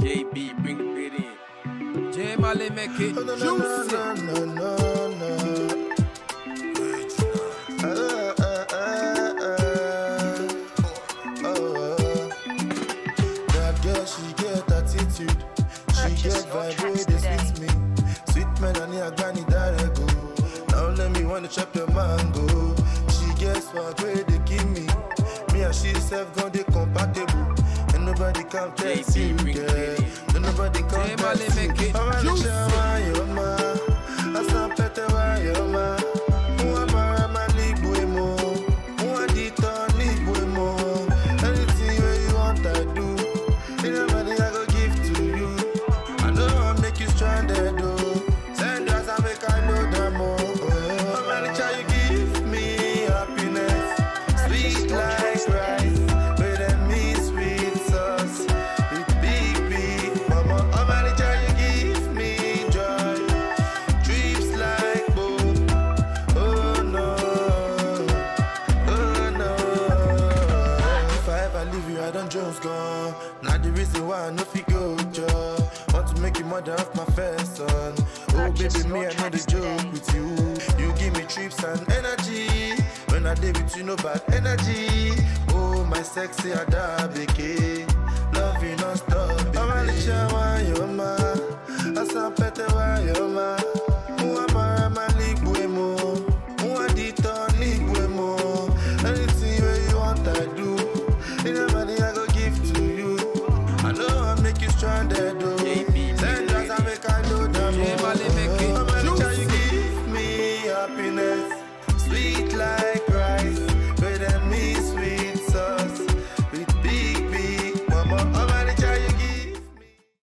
JB, bring it in. J Mali make it No, no, no, no, juicy. no, no, no. Uh, uh, uh, uh. Oh, uh. That girl, she get attitude. She Purchase get your vibe tracks wey dey today. sweet me. Sweet melody, agbani darego. Now let me wanna chop your mango. Me and she self gon dey compatible. And nobody can test you, bring girl. it And nobody can test you. Jones gone. Now the reason why I no fit go job. Want to make you mother of my first son. Oh baby, me I know the joke with you. You give me trips and energy. When I dey with you, no bad energy. Oh my sexy adabeke.